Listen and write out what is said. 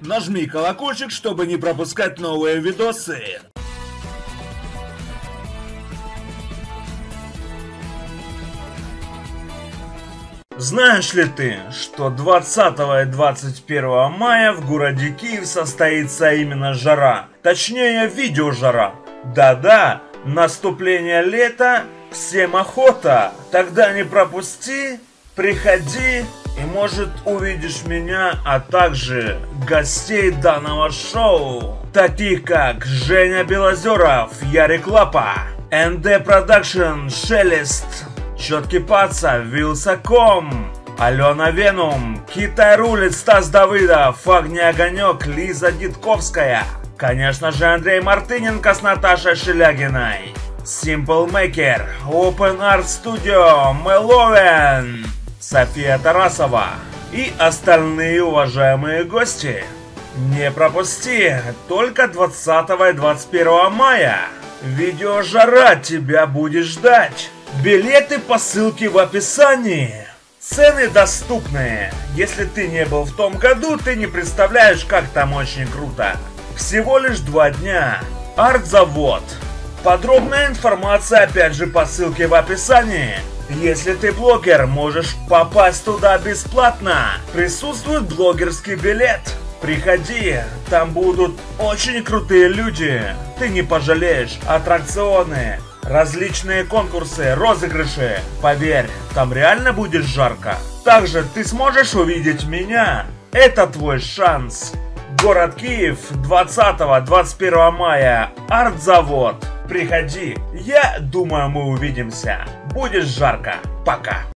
Нажми колокольчик, чтобы не пропускать новые видосы. Знаешь ли ты, что 20 и 21 мая в городе Киев состоится именно жара? Точнее, видеожара. Да-да, наступление лета, всем охота. Тогда не пропусти, приходи и может увидишь меня, а также гостей данного шоу, таких как Женя Белозеров, Ярик Лапа, ND Production, Шелест, Четкий Паца, Wylsacom, Алена Венум, Китай рулит, Стас Давыдов, Огни Огонек, Лиза Дитковская, конечно же Андрей Мартыненко с Наташей Шелягиной, Simple Maker, Open Art Studio, Меловен, София Тарасова и остальные уважаемые гости. Не пропусти, только 20 и 21 мая. Видео «Жара» тебя будет ждать. Билеты по ссылке в описании. Цены доступные. Если ты не был в том году, ты не представляешь, как там очень круто. Всего лишь два дня. Арт-завод. Подробная информация опять же по ссылке в описании. Если ты блогер, можешь попасть туда бесплатно. Присутствует блогерский билет. Приходи, там будут очень крутые люди. Ты не пожалеешь. Аттракционы, различные конкурсы, розыгрыши. Поверь, там реально будет жарко. Также ты сможешь увидеть меня. Это твой шанс. Город Киев, 20-21 мая. Артзавод. Приходи. Я думаю, мы увидимся. Будет жарко. Пока.